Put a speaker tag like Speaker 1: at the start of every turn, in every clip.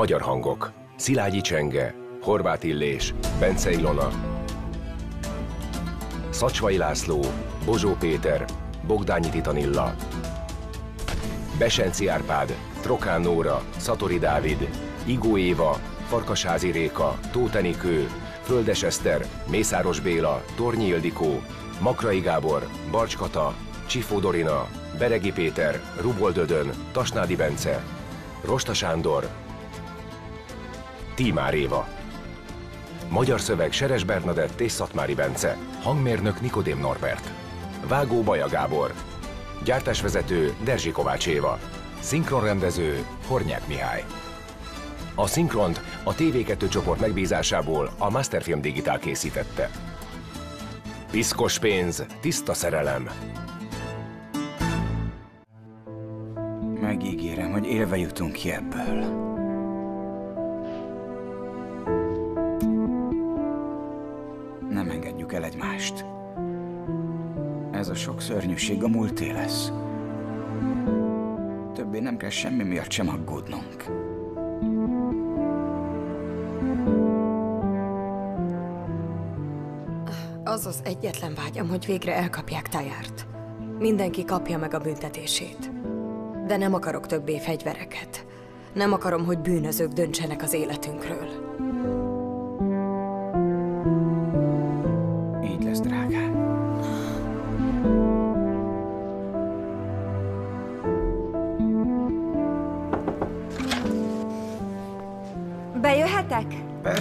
Speaker 1: Magyar hangok. Szilágyi Csenge, Horváth Illés, Bence Ilona, Szacsvai László, Bozsó Péter, Bogdányi Titanilla, Besenci Árpád, Trokán Nóra, Szatori Dávid, Igó Éva, Farkasházi Réka, Tóteni Kő, Földes Eszter, Mészáros Béla, Tornyi Ildikó, Makrai Gábor, Barcskata, Csifó Dorina, Beregi Péter, Rubol Dödön, Tasnádi Bence, Rosta Sándor, Tímár Éva. Magyar szöveg Seres Bernadett és Szatmári Bence. Hangmérnök Nikodém Norbert. Vágó Baja Gábor. Gyártásvezető Derzsi Kovács Éva. Szinkronrendező Hornyák Mihály. A szinkront a TV2 csoport megbízásából a Masterfilm Digital készítette. Piszkos pénz, tiszta szerelem.
Speaker 2: Megígérem, hogy élve jutunk ki ebből. Szörnyűség a múlté lesz. Többé nem kell semmi miatt sem aggódnunk.
Speaker 3: Az az egyetlen vágyam, hogy végre elkapják Tajárt. Mindenki kapja meg a büntetését. De nem akarok többé fegyvereket. Nem akarom, hogy bűnözők döntsenek az életünkről.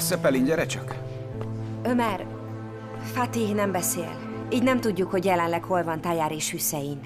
Speaker 2: Persze, Pelin, gyere csak.
Speaker 4: Ömer, Fatih nem beszél. Így nem tudjuk, hogy jelenleg hol van Tajár és Hüszein.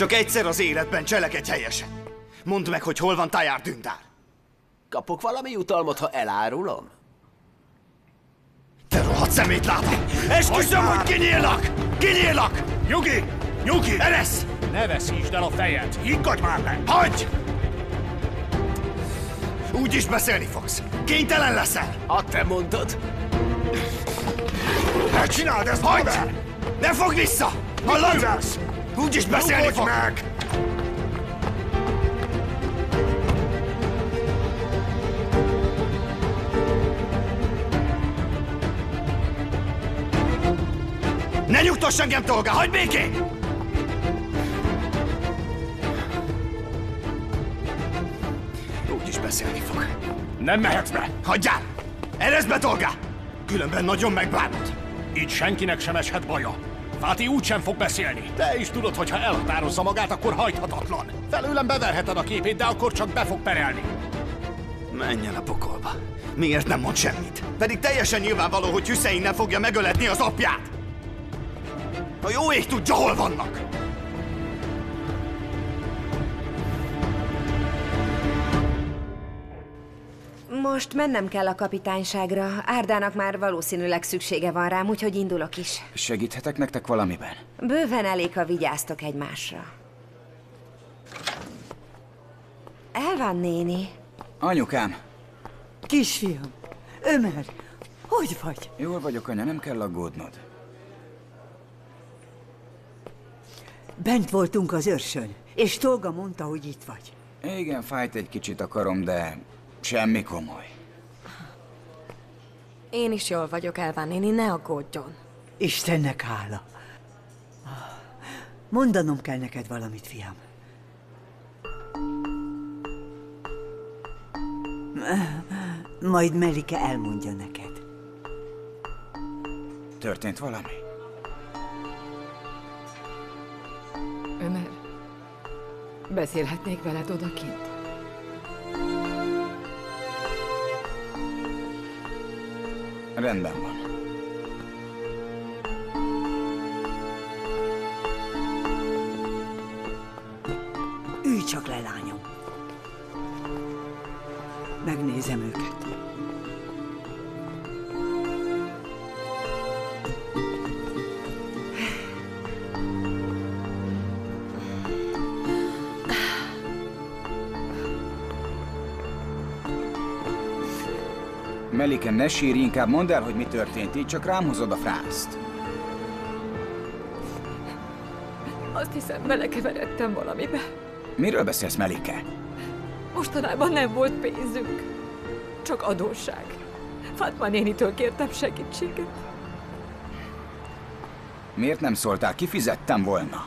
Speaker 5: Csak egyszer az életben cselekedj helyesen. Mondd meg, hogy hol van Tajár Dündár.
Speaker 6: Kapok valami jutalmat, ha elárulom?
Speaker 5: Te rohadt szemétláda! Esküszöm, hogy kinyílnak! Kinyílnak!
Speaker 7: Nyugi! Nyugi!
Speaker 5: Eresz!
Speaker 7: Ne veszítsd el a fejed! Higgadj már le!
Speaker 5: Hagyj! Úgy is beszélni fogsz. Kénytelen leszel.
Speaker 6: Ha te mondod.
Speaker 7: Ne csináld ezt,
Speaker 5: Hagyd! Ne fogd vissza! Hallod?
Speaker 7: Nyugodsz!
Speaker 5: Úgy is beszélni fog.
Speaker 7: meg!
Speaker 5: Ne nyugtass engem, Tolga! Hagyd békén! Úgy is beszélni fog.
Speaker 7: Nem mehetsz be!
Speaker 5: Hagyjál! Erezd be, Tolga! Különben nagyon megbánod.
Speaker 7: Így senkinek sem eshet baja. Fáti úgysem fog beszélni. Te is tudod, hogy ha elhatározza magát, akkor hajthatatlan. Felőlem beverheted a képét, de akkor csak be fog perelni.
Speaker 5: Menjen a pokolba. Miért nem mond semmit? Pedig teljesen nyilvánvaló, hogy Hüszein nem fogja megöletni az apját. A jó ég tudja, hol vannak.
Speaker 4: Most mennem kell a kapitányságra. Árdának már valószínűleg szüksége van rám, úgyhogy indulok is.
Speaker 2: Segíthetek nektek valamiben?
Speaker 4: Bőven elég, ha vigyáztok egymásra. Elván néni.
Speaker 2: Anyukám,
Speaker 8: Kisfiam, Ömer, hogy vagy?
Speaker 2: jól vagyok, anya, nem kell aggódnod.
Speaker 8: Bent voltunk az őrsön, és Tolga mondta, hogy itt vagy.
Speaker 2: Igen, fájt egy kicsit a karom, de semmi komoly.
Speaker 3: Én is jól vagyok, Elván néni, ne aggódjon.
Speaker 8: Istennek hála. Mondanom kell neked valamit, fiam. Majd Melike elmondja neked.
Speaker 2: Történt valami?
Speaker 9: Ömer, beszélhetnék veled odakint?
Speaker 2: Rendben van.
Speaker 8: Ülj csak le, lányom. Megnézem őket.
Speaker 2: Melike, ne sírj, inkább mondd el, hogy mi történt, így csak rám hozod a frászt.
Speaker 9: Azt hiszem, belekeveredtem valamibe.
Speaker 2: Miről beszélsz, Melike?
Speaker 9: Mostanában nem volt pénzünk. Csak adósság. Fatma nénitől kértem segítséget.
Speaker 2: Miért nem szóltál? Kifizettem volna.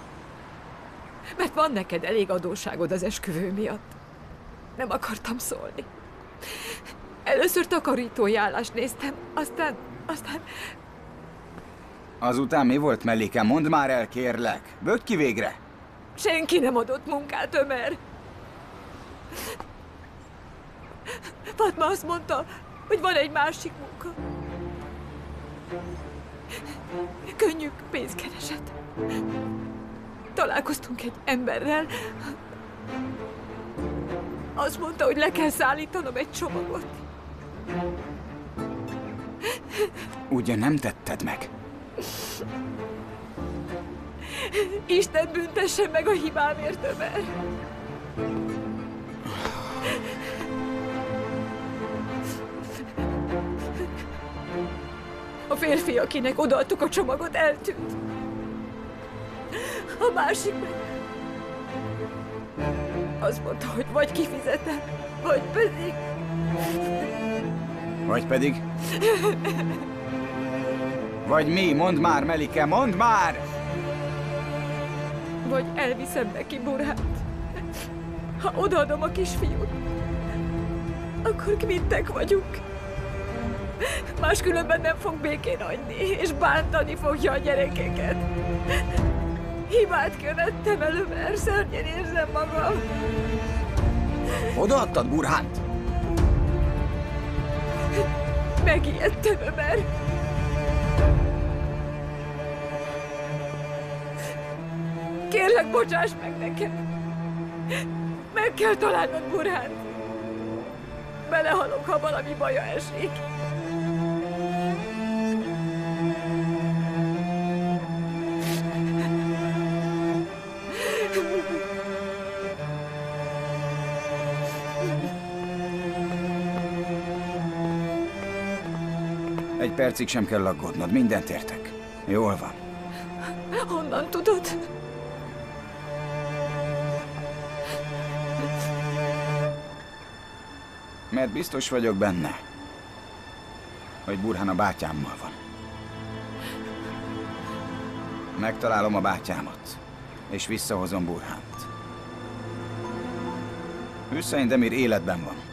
Speaker 9: Mert van neked elég adósságod az esküvő miatt. Nem akartam szólni. Először takarítói állást néztem, aztán, aztán
Speaker 2: Azután mi volt, Melike? Mondd már el, kérlek. Bögd ki végre.
Speaker 9: senki nem adott munkát, Ömer. Fatma azt mondta, hogy van egy másik munka. Könnyű pénzkereset. Találkoztunk egy emberrel. Azt mondta, hogy le kell szállítanom egy csomagot.
Speaker 2: Ugye nem tetted meg?
Speaker 9: Isten büntesse meg a hibámért, Ömer. A férfi, akinek odaadtuk a csomagot, eltűnt. A másik meg... Azt mondta, hogy vagy kifizetem, vagy pedig...
Speaker 2: Vagy pedig? Vagy mi? Mondd már, Melike, mondd már!
Speaker 9: Vagy elviszem neki Burhát. Ha odaadom a kisfiút, akkor kvittek vagyunk. Máskülönben nem fog békén hagyni, és bántani fogja a gyerekeket. Hibát követtem elő, mert szörnyen érzem magam.
Speaker 2: Odaadtad Burhánt?
Speaker 9: Megijedtem, Ömer. Kérlek, bocsáss meg nekem. Meg kell találnod Burhánt. Belehalok, ha valami baja esik.
Speaker 2: Egy percig sem kell aggódnod, mindent értek. Jól van.
Speaker 9: Honnan tudod?
Speaker 2: Mert biztos vagyok benne, hogy Burhan a bátyámmal van. Megtalálom a bátyámat, és visszahozom Burhánt. Hüssein Demir életben van.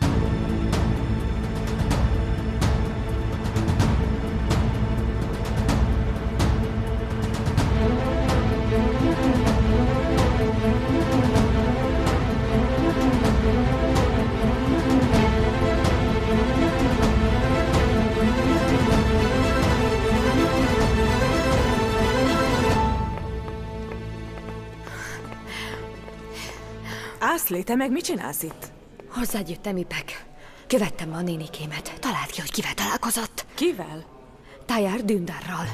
Speaker 10: Ászlé, te meg mit csinálsz itt?
Speaker 3: Hozzád jöttem, Ipek. Követtem a nénikémet. Találd ki, hogy kivel találkozott.
Speaker 10: Kivel?
Speaker 3: Tájár Dündárral.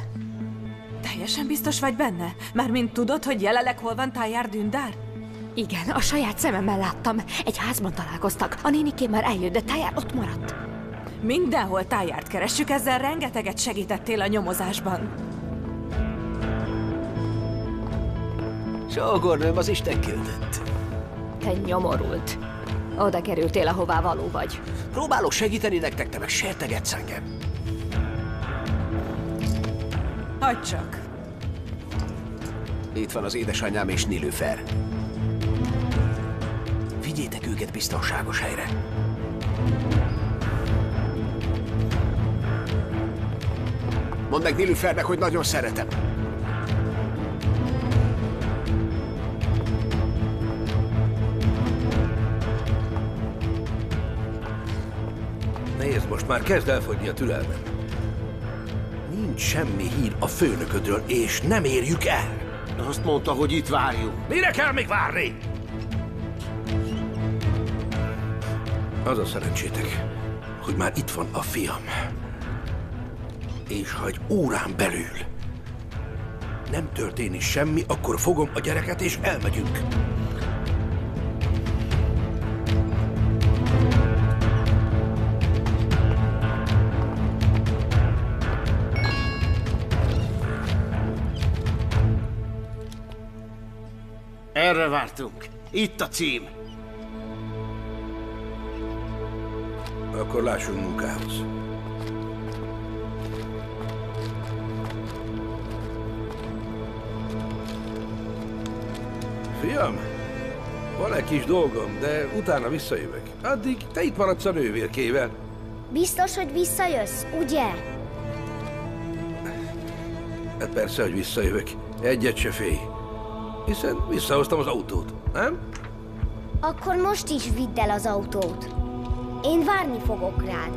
Speaker 10: Teljesen biztos vagy benne? Mármint tudod, hogy jelenleg hol van Tájár Dündár?
Speaker 3: Igen, a saját szememmel láttam. Egy házban találkoztak. A nénikém már eljött, de Tájár ott maradt.
Speaker 10: Mindenhol Tájárt keressük, ezzel rengeteget segítettél a nyomozásban.
Speaker 6: Sógornőm az Isten küldött.
Speaker 11: Te nyomorult. Oda kerültél, ahová való vagy.
Speaker 6: Próbálok segíteni nektek, te meg sértegetsz engem.
Speaker 10: Hagyd csak.
Speaker 6: Itt van az édesanyám és Nilüfer. Vigyétek őket biztonságos helyre. Mondd meg Nilüfernek, hogy nagyon szeretem.
Speaker 12: Most már kezd elfogyni a türelmem. Nincs semmi hír a főnöködről, és nem érjük el.
Speaker 7: Azt mondta, hogy itt várjunk.
Speaker 12: Mire kell még várni? Az a szerencsétek, hogy már itt van a fiam. És ha egy órán belül nem történik semmi, akkor fogom a gyereket és elmegyünk.
Speaker 7: Erre vártunk. Itt a cím.
Speaker 12: Akkor lássunk munkához. Fiam, van egy kis dolgom, de utána visszajövök. Addig te itt maradsz a nővérkével.
Speaker 13: Biztos, hogy visszajössz, ugye?
Speaker 12: Hát persze, hogy visszajövök. Egyet se félj. Hiszen visszahoztam az autót, nem?
Speaker 13: Akkor most is vidd el az autót. Én várni fogok rád.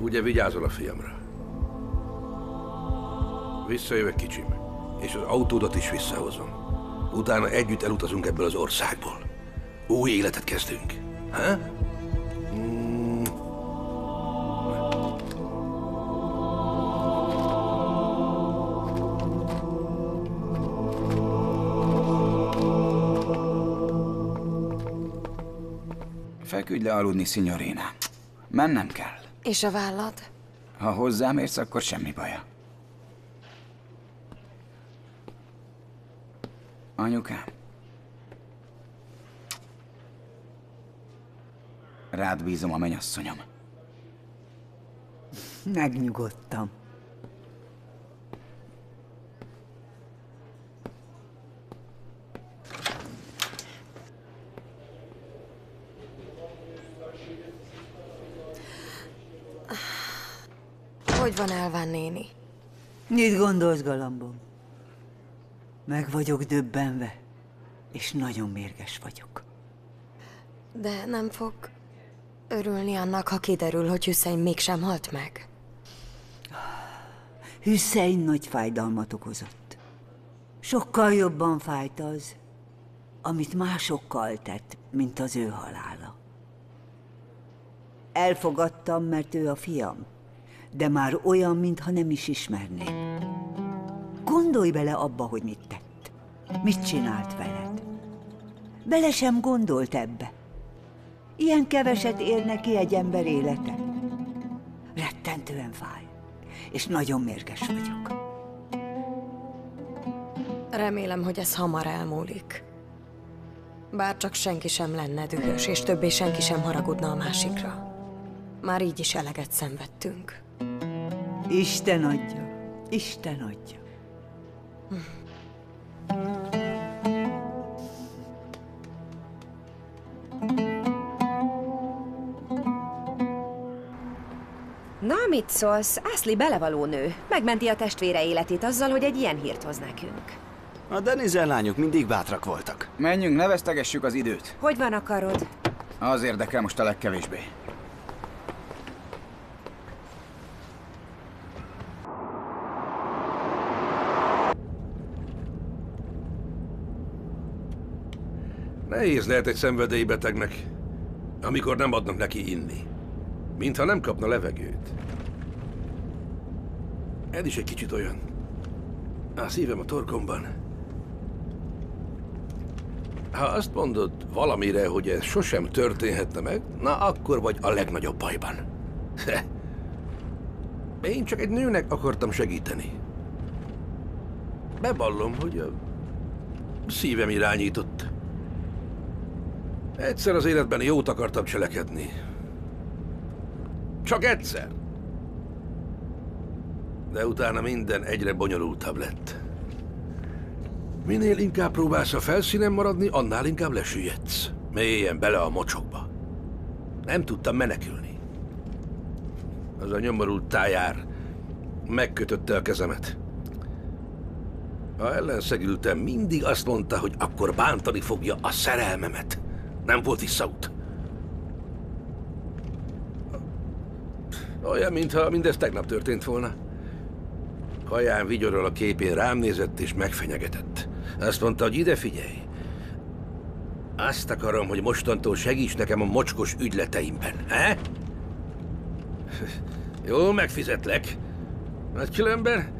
Speaker 12: Ugye vigyázol a fiamra. Visszajövök, kicsim. És az autódat is visszahozom. Utána együtt elutazunk ebből az országból. Új életet kezdünk. Ha? Mm.
Speaker 2: Feküdj le aludni, signorina. Mennem kell.
Speaker 3: És a vállad?
Speaker 2: Ha hozzám érsz, akkor semmi baja. Anyukám. Rád bízom a mennyasszonyom.
Speaker 8: Megnyugodtam.
Speaker 3: Hogy van Elván néni?
Speaker 8: Mit gondolsz, galambom? Meg vagyok döbbenve, és nagyon mérges vagyok.
Speaker 3: De nem fog örülni annak, ha kiderül, hogy Hüszein mégsem halt meg.
Speaker 8: Hüszein nagy fájdalmat okozott. Sokkal jobban fájt az, amit másokkal tett, mint az ő halála. Elfogadtam, mert ő a fiam, de már olyan, mintha nem is ismerném. Gondolj bele abba, hogy mit tett. Mit csinált veled. Bele sem gondolt ebbe. Ilyen keveset ér neki egy ember élete. Rettentően fáj, és nagyon mérges vagyok.
Speaker 3: Remélem, hogy ez hamar elmúlik. Bár csak senki sem lenne dühös, és többé senki sem haragudna a másikra. Már így is eleget szenvedtünk.
Speaker 8: Isten adja, Isten adja.
Speaker 4: Na, mit szólsz? Ashley belevaló nő. Megmenti a testvére életét azzal, hogy egy ilyen hírt hoz nekünk.
Speaker 5: A Denizel lányok mindig bátrak voltak.
Speaker 2: Menjünk, ne vesztegessük az időt.
Speaker 4: Hogy van a karod?
Speaker 2: Az érdekel most a legkevésbé.
Speaker 12: Nehéz lehet egy szenvedélybetegnek, amikor nem adnak neki inni. Mintha nem kapna levegőt. Ez is egy kicsit olyan. A szívem a torkomban. Ha azt mondod valamire, hogy ez sosem történhetne meg, na akkor vagy a legnagyobb bajban. Én csak egy nőnek akartam segíteni. Bevallom, hogy a szívem irányított. Egyszer az életben jót akartam cselekedni. Csak egyszer. De utána minden egyre bonyolultabb lett. Minél inkább próbálsz a felszínen maradni, annál inkább lesüllyedsz. Mélyen bele a mocsokba. Nem tudtam menekülni. Az a nyomorult tájár megkötötte a kezemet. Ha ellenszegültem, mindig azt mondta, hogy akkor bántani fogja a szerelmemet. Nem volt visszaút. Olyan, mintha mindez tegnap történt volna. Kaján vigyorol a képén rám nézett és megfenyegetett. Azt mondta, hogy ide figyelj. Azt akarom, hogy mostantól segíts nekem a mocskos ügyleteimben, he? Jó, megfizetlek. Nagy különben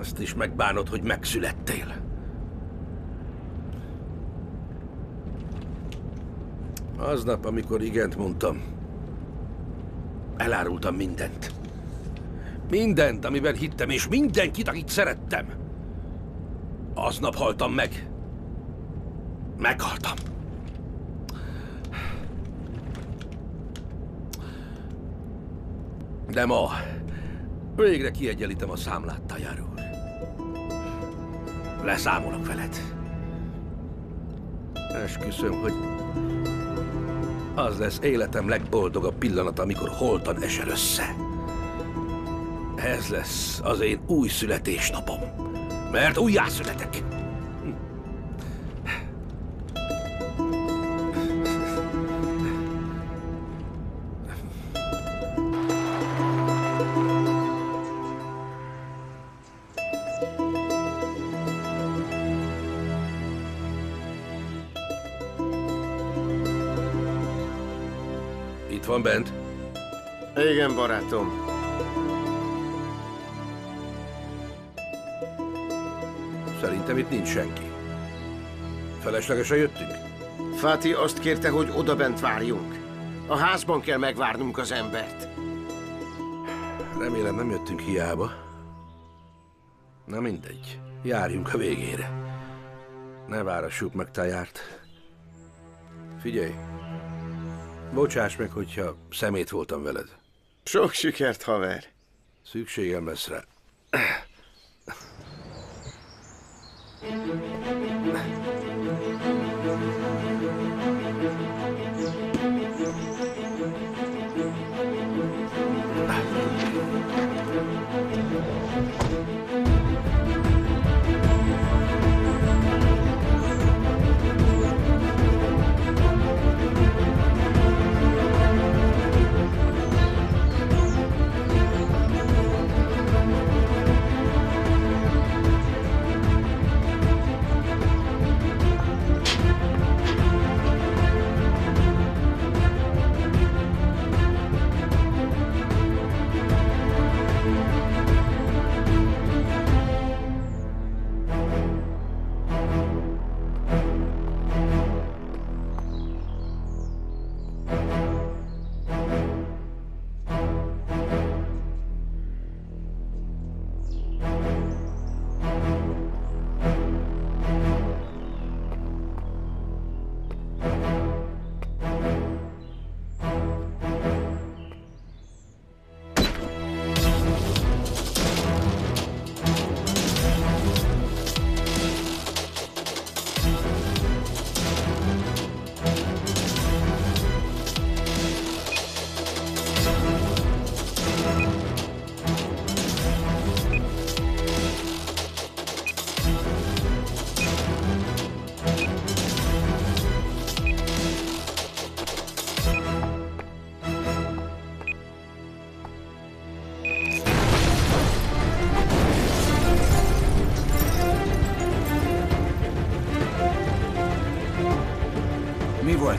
Speaker 12: azt is megbánod, hogy megszülettél. Aznap, amikor igent mondtam, elárultam mindent. Mindent, amiben hittem, és mindenkit, akit szerettem. Aznap haltam meg. Meghaltam. De ma végre kiegyenlítem a számlát, Tajár úr. Leszámolok veled. Esküszöm, hogy az lesz életem legboldogabb pillanata, amikor holtan esel össze. Ez lesz az én új születésnapom. Mert újjászületek. Itt van bent?
Speaker 6: Igen, barátom.
Speaker 12: Szerintem itt nincs senki. Feleslegesen jöttünk?
Speaker 6: Fati azt kérte, hogy odabent várjunk. A házban kell megvárnunk az embert.
Speaker 12: Remélem nem jöttünk hiába. Na mindegy, járjunk a végére. Ne várassuk meg Tajárt. Figyelj, bocsáss meg, hogyha szemét voltam veled.
Speaker 6: Sok sikert, haver.
Speaker 12: Szükségem lesz rá.
Speaker 2: Thank you.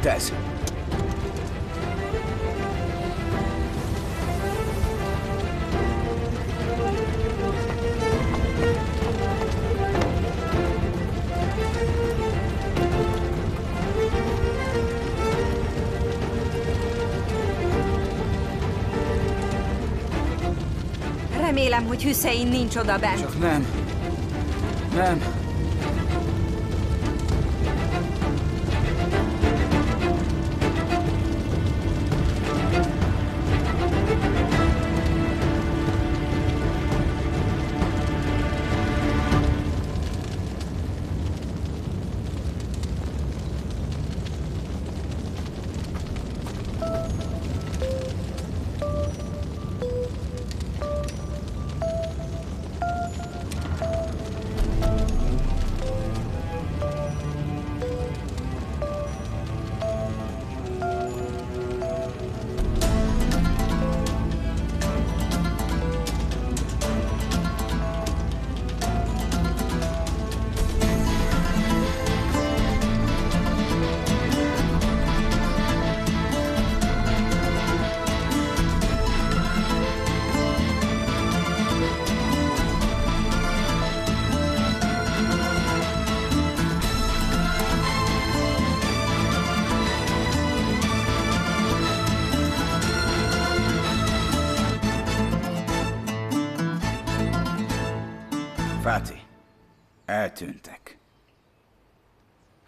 Speaker 2: volt ez?
Speaker 4: Remélem, hogy Hüssein nincs oda bent.
Speaker 2: Csak nem. Nem.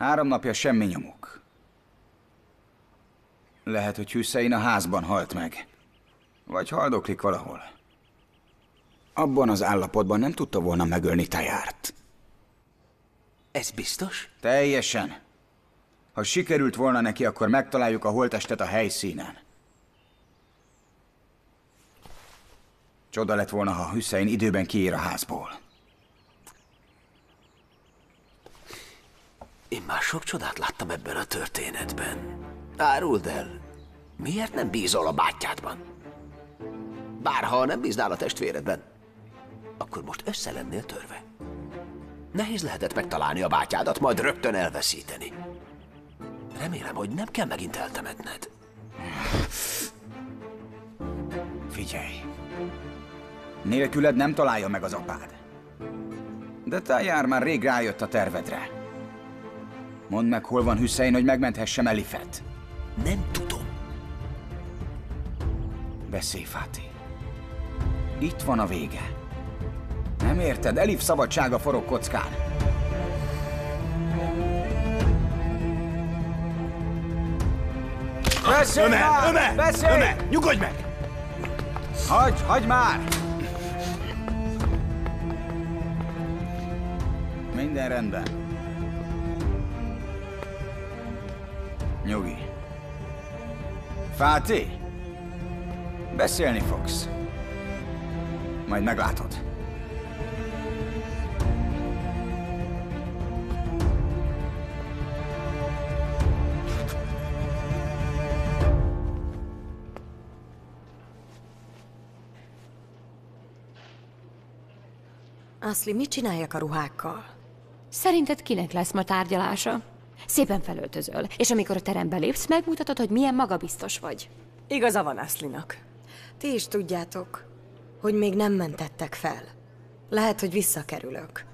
Speaker 2: Három napja semmi nyomuk. Lehet, hogy Hüssein a házban halt meg. Vagy haldoklik valahol. Abban az állapotban nem tudta volna megölni Tajárt.
Speaker 14: Ez biztos?
Speaker 2: Teljesen. Ha sikerült volna neki, akkor megtaláljuk a holtestet a helyszínen. Csoda lett volna, ha Hüssein időben kiír a házból.
Speaker 14: Én már sok csodát láttam ebben a történetben. Áruld el, miért nem bízol a bátyádban? Bárha nem bíznál a testvéredben, akkor most össze lennél törve. Nehéz lehetett megtalálni a bátyádat, majd rögtön elveszíteni. Remélem, hogy nem kell megint eltemetned.
Speaker 2: Figyelj. Nélküled nem találja meg az apád. De Tajár már rég rájött a tervedre. Mondd meg, hol van Hüssein, hogy megmenthessem Elifet.
Speaker 14: Nem tudom.
Speaker 2: Beszélj, Fáti. Itt van a vége. Nem érted? Elif szabadsága forog kockán. Beszélj
Speaker 5: Ömer,
Speaker 2: már!
Speaker 5: Ömer,
Speaker 2: Beszélj!
Speaker 5: Ömer, nyugodj meg!
Speaker 2: Hagyj, hagyj már! Minden rendben. Nyugi. Fáti! Beszélni fogsz. Majd meglátod.
Speaker 3: Aszli, mit csináljak a ruhákkal?
Speaker 11: Szerinted kinek lesz ma tárgyalása? Szépen felöltözöl, és amikor a terembe lépsz, megmutatod, hogy milyen magabiztos vagy.
Speaker 3: Igaza van Aszlinak. Ti is tudjátok, hogy még nem mentettek fel. Lehet, hogy visszakerülök.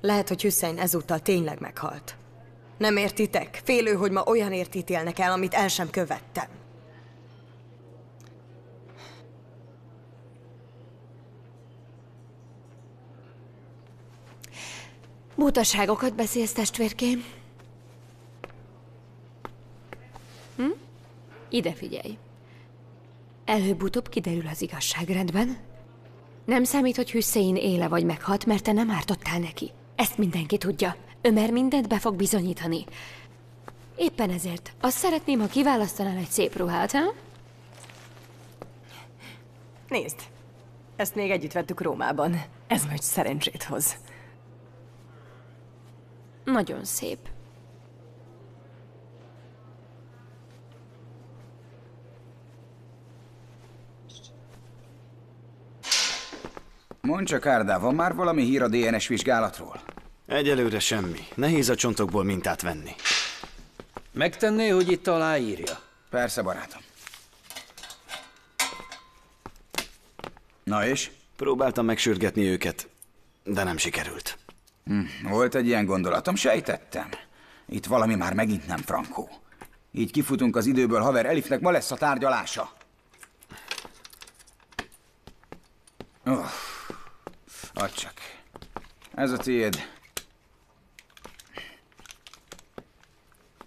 Speaker 3: Lehet, hogy Hüssein ezúttal tényleg meghalt. Nem értitek? Félő, hogy ma olyanért ítélnek el, amit el sem követtem.
Speaker 11: Butaságokat beszélsz, testvérkém. Ide figyelj. Előbb-utóbb kiderül az igazság, rendben? Nem számít, hogy Hüssein éle vagy meghalt, mert te nem ártottál neki. Ezt mindenki tudja. Ömer mindent be fog bizonyítani. Éppen ezért azt szeretném, ha kiválasztanál egy szép ruhát, ha?
Speaker 10: Nézd, ezt még együtt vettük Rómában. Ez majd szerencsét hoz.
Speaker 11: Nagyon szép.
Speaker 2: Mondd csak, Árdá, van már valami hír a DNS vizsgálatról?
Speaker 5: Egyelőre semmi. Nehéz a csontokból mintát venni.
Speaker 15: Megtenné, hogy itt aláírja?
Speaker 2: Persze, barátom. Na és?
Speaker 5: Próbáltam megsürgetni őket, de nem sikerült.
Speaker 2: Hm, volt egy ilyen gondolatom, sejtettem. Itt valami már megint nem frankó. Így kifutunk az időből, haver, Elifnek ma lesz a tárgyalása. Oh. Add csak. Ez a tiéd.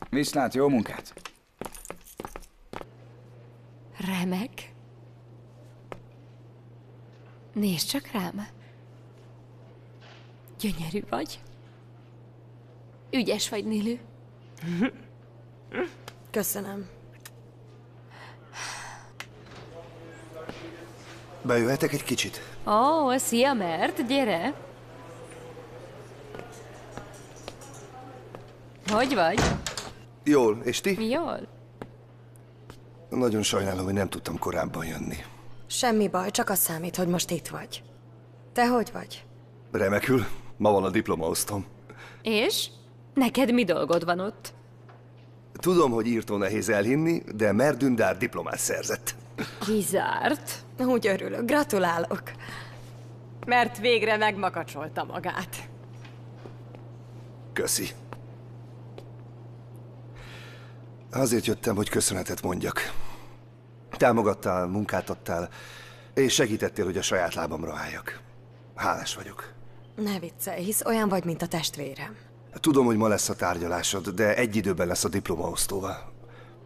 Speaker 2: Viszlát, jó munkát!
Speaker 11: Remek. Nézd csak rám. Gyönyörű vagy. Ügyes vagy, Nilü.
Speaker 3: Köszönöm.
Speaker 16: Bejöhetek egy kicsit?
Speaker 11: Ó, oh, szia, Mert, gyere. Hogy vagy?
Speaker 16: Jól, és ti?
Speaker 11: Jól.
Speaker 16: Nagyon sajnálom, hogy nem tudtam korábban jönni.
Speaker 3: Semmi baj, csak az számít, hogy most itt vagy. Te hogy vagy?
Speaker 16: Remekül. Ma van a diplomaosztom.
Speaker 11: És? Neked mi dolgod van ott?
Speaker 16: Tudom, hogy írtó nehéz elhinni, de Merdündár diplomát szerzett.
Speaker 11: Kizárt.
Speaker 3: Úgy örülök, gratulálok.
Speaker 17: Mert végre megmakacsolta magát.
Speaker 16: Köszi. Azért jöttem, hogy köszönetet mondjak. Támogattál, munkát adtál, és segítettél, hogy a saját lábamra álljak. Hálás vagyok.
Speaker 3: Ne viccelj, hisz olyan vagy, mint a testvérem.
Speaker 16: Tudom, hogy ma lesz a tárgyalásod, de egy időben lesz a diplomaosztóval.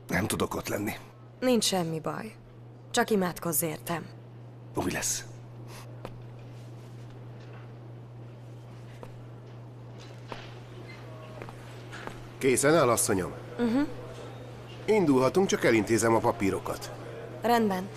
Speaker 16: Nem tudok ott lenni.
Speaker 3: Nincs semmi baj. Csak imádkozz értem.
Speaker 16: Úgy lesz.
Speaker 6: Készen áll, asszonyom?
Speaker 3: Uh-huh.
Speaker 6: Indulhatunk, csak elintézem a papírokat.
Speaker 3: Rendben.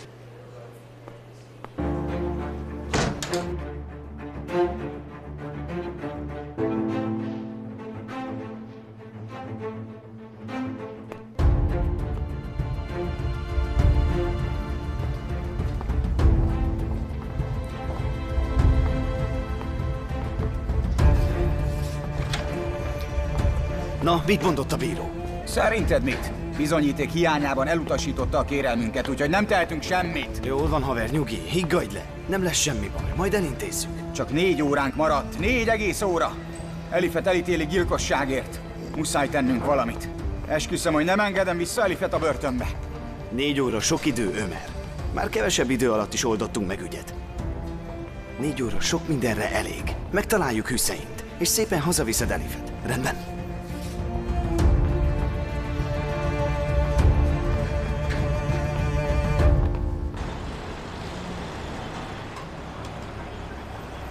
Speaker 5: Mit mondott a bíró?
Speaker 2: Szerinted mit? Bizonyíték hiányában elutasította a kérelmünket, úgyhogy nem tehetünk semmit.
Speaker 5: Jól van, haver, nyugi, higgadj le. Nem lesz semmi baj, majd elintézzük.
Speaker 2: Csak négy óránk maradt, négy egész óra. Elifet elítéli gyilkosságért. Muszáj tennünk valamit. Esküszöm, hogy nem engedem vissza Elifet a börtönbe.
Speaker 5: Négy óra sok idő, Ömer. Már kevesebb idő alatt is oldottunk meg ügyet. Négy óra sok mindenre elég. Megtaláljuk Hüsseint, és szépen hazaviszed Elifet. Rendben?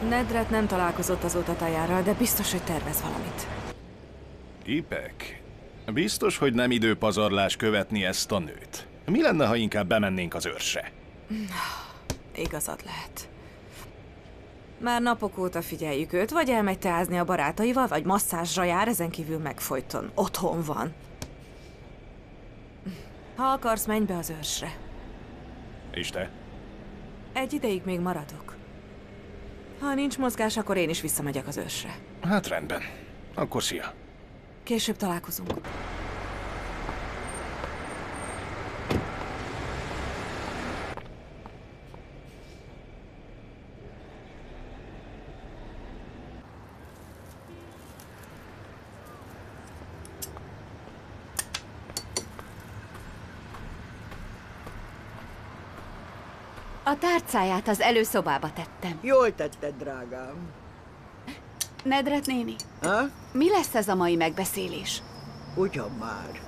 Speaker 10: Nedret nem találkozott azóta Tajárral, de biztos, hogy tervez valamit.
Speaker 7: Ipek, biztos, hogy nem időpazarlás követni ezt a nőt. Mi lenne, ha inkább bemennénk az őrsre?
Speaker 10: Igazad lehet. Már napok óta figyeljük őt, vagy elmegy teázni a barátaival, vagy masszázsra jár, ezen kívül megfojton. Otthon van. Ha akarsz, menj be az őrsre.
Speaker 7: És te?
Speaker 10: Egy ideig még maradok. Ha nincs mozgás, akkor én is visszamegyek az ősre.
Speaker 7: Hát rendben. Akkor szia.
Speaker 10: Később találkozunk.
Speaker 18: A tárcáját az előszobába tettem.
Speaker 19: Jól tetted, drágám.
Speaker 18: Nedret néni,
Speaker 19: Ha?
Speaker 18: mi lesz ez a mai megbeszélés?
Speaker 19: Ugyan már.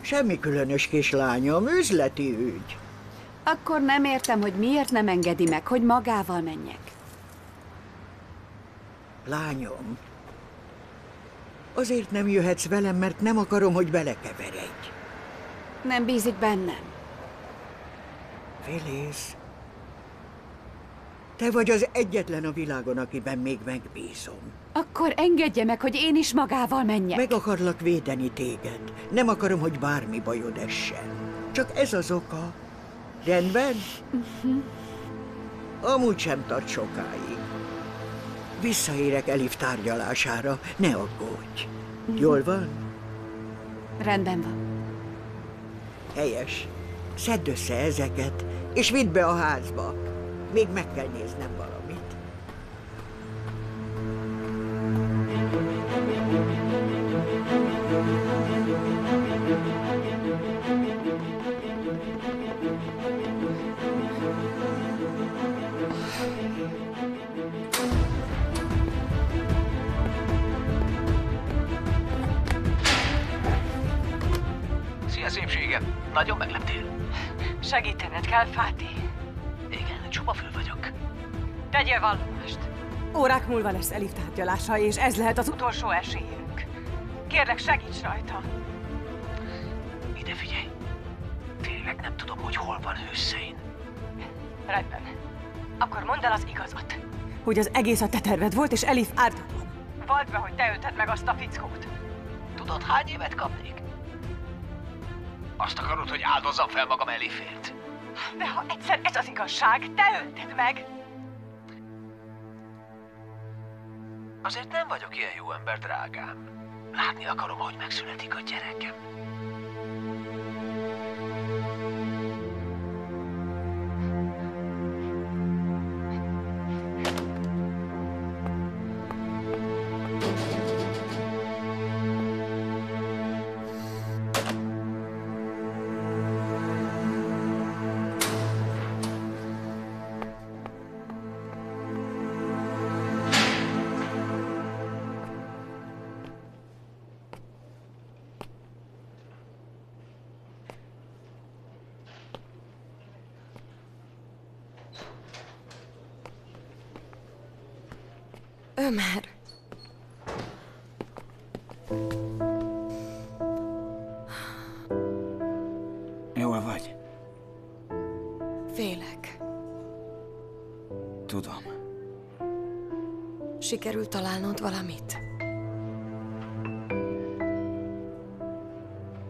Speaker 19: Semmi különös kislányom, üzleti ügy.
Speaker 18: Akkor nem értem, hogy miért nem engedi meg, hogy magával menjek.
Speaker 19: Lányom, azért nem jöhetsz velem, mert nem akarom, hogy belekeveredj.
Speaker 18: Nem bízik bennem.
Speaker 19: Félsz, te vagy az egyetlen a világon, akiben még megbízom.
Speaker 18: Akkor engedje meg, hogy én is magával menjek.
Speaker 19: Meg akarlak védeni téged. Nem akarom, hogy bármi bajod essen. Csak ez az oka. Rendben?
Speaker 18: Mhm.
Speaker 19: Amúgy sem tart sokáig. Visszaérek Elif tárgyalására, ne aggódj. Jól van?
Speaker 18: Rendben van.
Speaker 19: Helyes. Szedd össze ezeket, és vidd be a házba. Még meg kell néznem valamit. Szia szépségem!
Speaker 14: Nagyon megleptél.
Speaker 10: Segítened kell, Fáti.
Speaker 14: Igen, csupafül vagyok.
Speaker 10: Tegyél vallomást. Órák múlva lesz Elif tárgyalása, és ez lehet az utolsó esélyünk. Kérlek, segíts rajta.
Speaker 14: Ide figyelj. Tényleg nem tudom, hogy hol van Hüsszein.
Speaker 10: Rendben. Akkor mondd el az igazat. Hogy az egész a te terved volt, és Elif ártatlan. Vald be, hogy te ölted meg azt a fickót.
Speaker 14: Tudod, hány évet kapnék? Azt akarod, hogy áldozzam fel magam Elifért?
Speaker 10: De ha egyszer ez az igazság, te ölted meg.
Speaker 14: Azért nem vagyok ilyen jó ember, drágám. Látni akarom, hogy megszületik a gyerekem.
Speaker 3: Ömer.
Speaker 2: Jól vagy?
Speaker 3: Félek.
Speaker 2: Tudom.
Speaker 3: Sikerült találnod valamit?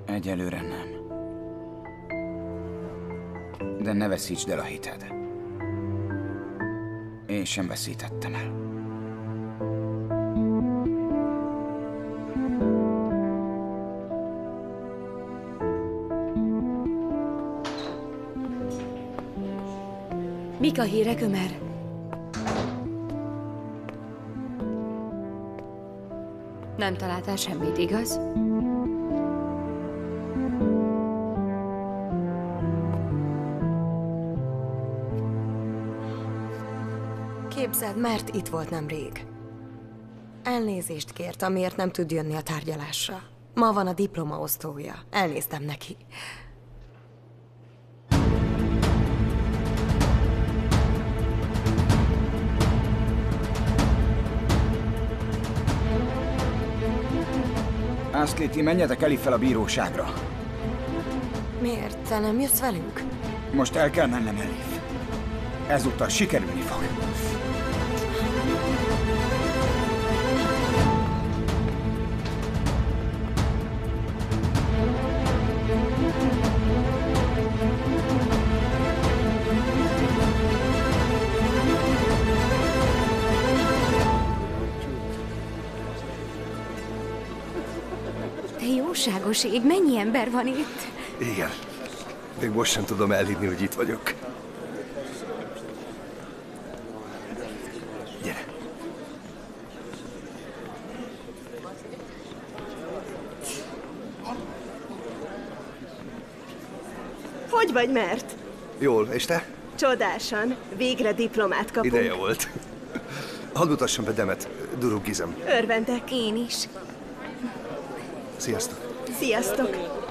Speaker 2: Egyelőre nem. De ne veszítsd el a hited. Én sem veszítettem el.
Speaker 11: Mik a hírek, Ömer? Nem találtál semmit, igaz?
Speaker 3: Képzeld, mert itt volt nemrég. Elnézést kért, amiért nem tud jönni a tárgyalásra. Ma van a diplomaosztója. Elnéztem neki.
Speaker 2: Ászléti, menjetek el fel a bíróságra.
Speaker 3: Miért? Te nem jössz velünk?
Speaker 2: Most el kell mennem, Elif. Ezúttal sikerülni fog.
Speaker 11: Ég, mennyi ember van itt?
Speaker 16: Igen. Még most sem tudom elhinni, hogy itt vagyok. Gyere.
Speaker 20: Hogy vagy, mert?
Speaker 16: Jól, és te?
Speaker 20: Csodásan. Végre diplomát kapunk.
Speaker 16: Ideje volt. Hadd mutassam be Demet, Duruk Gizem.
Speaker 20: Örvendek.
Speaker 11: Én is.
Speaker 16: Sziasztok.
Speaker 20: Sziasztok.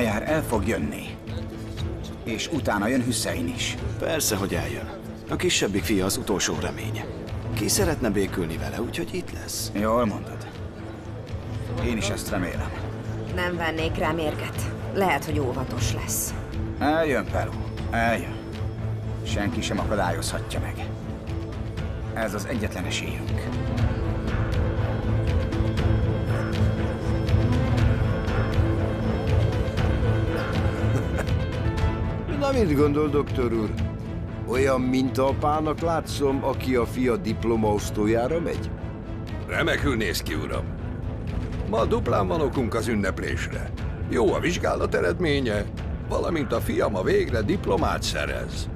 Speaker 2: Tájár el fog jönni. És utána jön Hüssein is.
Speaker 5: Persze, hogy eljön. A kisebbik fia az utolsó reménye. Ki szeretne békülni vele, úgyhogy itt lesz.
Speaker 2: Jól mondod. Én is ezt remélem.
Speaker 4: Nem vennék rá mérget. Lehet, hogy óvatos lesz.
Speaker 2: Eljön, Peru. Eljön. Senki sem akadályozhatja meg. Ez az egyetlen esélyünk.
Speaker 21: Na, mit gondol, doktor úr? Olyan mintaapának látszom, aki a fia diplomaosztójára megy?
Speaker 22: Remekül néz ki, uram. Ma duplán van okunk az ünneplésre. Jó a vizsgálat eredménye, valamint a fiam a végre diplomát szerez.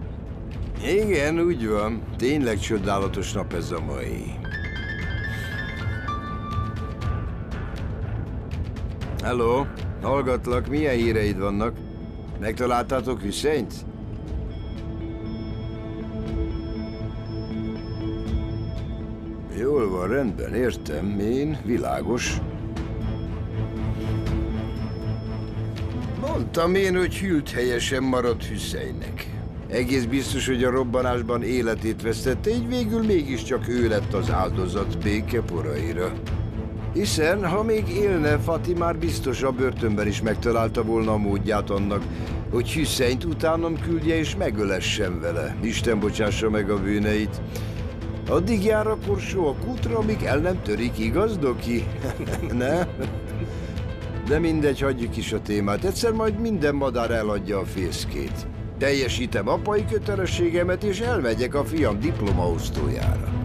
Speaker 21: Igen, úgy van. Tényleg csodálatos nap ez a mai. Hello, hallgatlak, milyen híreid vannak? Megtaláltátok Hüsszenyt? Jól van, rendben, értem. Én, világos. Mondtam én, hogy hűlt helyesen maradt Hüsszeinnek. Egész biztos, hogy a robbanásban életét vesztette, így végül mégiscsak ő lett az áldozat békeporaira. Hiszen, ha még élne, Fati már biztos a börtönben is megtalálta volna a módját annak, hogy Hüsszeint utánam küldje és megölessen vele. Isten bocsássa meg a bűneit. Addig jár a korsó a kútra, amíg el nem törik, igaz, Doki? ne? De mindegy, hagyjuk is a témát. Egyszer majd minden madár eladja a fészkét. Teljesítem apai kötelességemet, és elmegyek a fiam diplomaosztójára.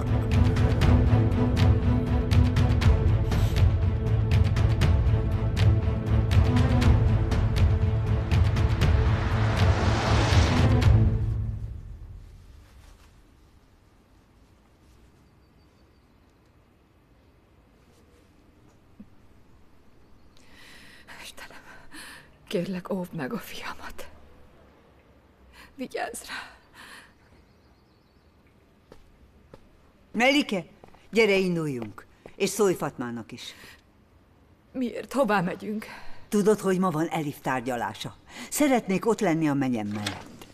Speaker 9: Kérlek, óvd meg a fiamat. Vigyázz rá.
Speaker 8: Melike, gyere induljunk. És szólj Fatmának is.
Speaker 9: Miért? Hová megyünk?
Speaker 8: Tudod, hogy ma van Elif tárgyalása. Szeretnék ott lenni a menyem mellett.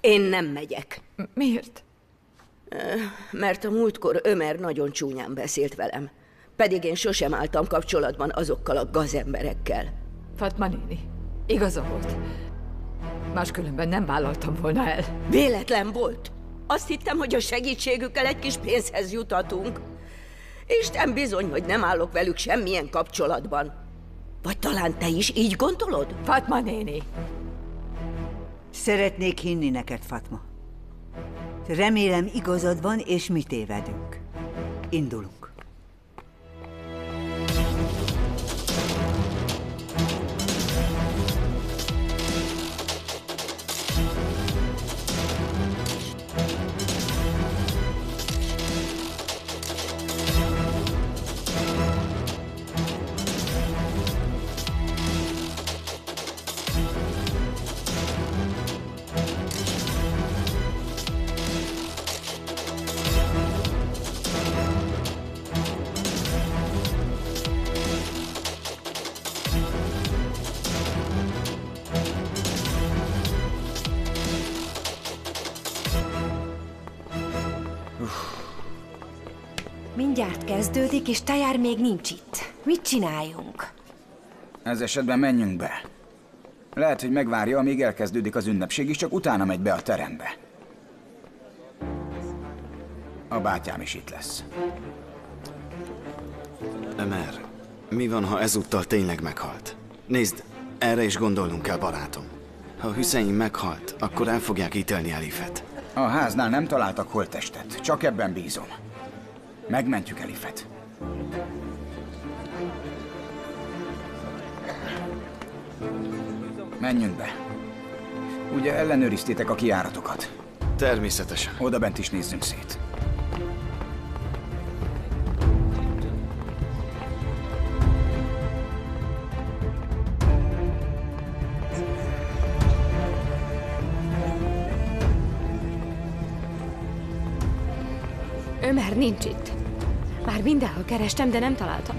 Speaker 23: Én nem megyek.
Speaker 9: Miért?
Speaker 23: Mert a múltkor Ömer nagyon csúnyán beszélt velem. Pedig én sosem álltam kapcsolatban azokkal a gazemberekkel.
Speaker 9: Fatma néni, igaza volt. Máskülönben nem vállaltam volna el.
Speaker 23: Véletlen volt. Azt hittem, hogy a segítségükkel egy kis pénzhez jutatunk. Isten bizony, hogy nem állok velük semmilyen kapcsolatban. Vagy talán te is így gondolod?
Speaker 9: Fatma néni!
Speaker 8: Szeretnék hinni neked, Fatma. Remélem igazad van, és mi tévedünk. Indulunk.
Speaker 4: Kezdődik, és Tajár még nincs itt. Mit csináljunk?
Speaker 2: Ez esetben menjünk be. Lehet, hogy megvárja, amíg elkezdődik az ünnepség, és csak utána megy be a terembe. A bátyám is itt lesz.
Speaker 5: Ömer, mi van, ha ezúttal tényleg meghalt? Nézd, erre is gondolnunk kell, barátom. Ha Hüszein meghalt, akkor el fogják ítélni Elifet.
Speaker 2: A háznál nem találtak holttestet, csak ebben bízom. Megmentjük Elifet. Menjünk be. Ugye ellenőriztétek a kijáratokat?
Speaker 5: Természetesen.
Speaker 2: Oda bent is nézzünk szét.
Speaker 11: Ömer nincs itt. Már mindenhol kerestem, de nem találtam.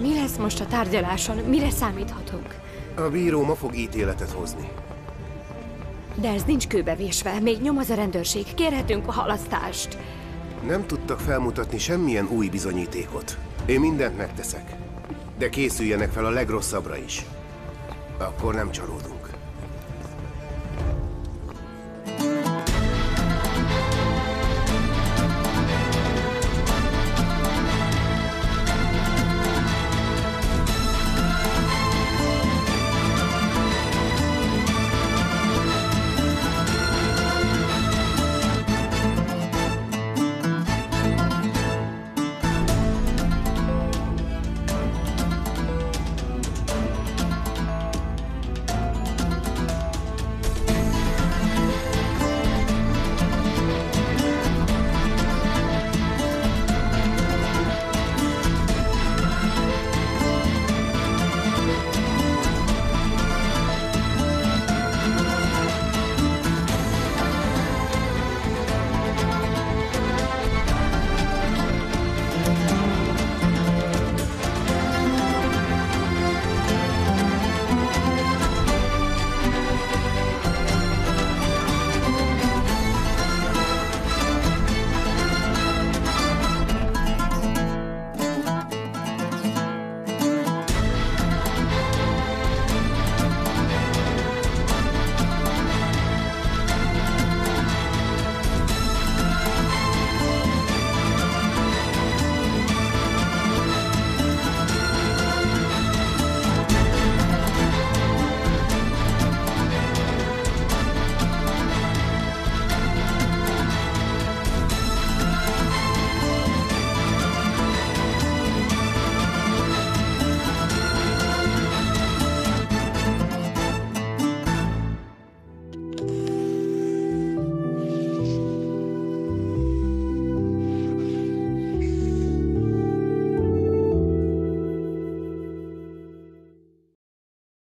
Speaker 11: Mi lesz most a tárgyaláson? Mire számíthatunk?
Speaker 24: A bíró ma fog ítéletet hozni.
Speaker 11: De ez nincs kőbevésve, még nyom az a rendőrség. Kérhetünk a halasztást.
Speaker 24: Nem tudtak felmutatni semmilyen új bizonyítékot. Én mindent megteszek. De készüljenek fel a legrosszabbra is. Akkor nem csalódunk.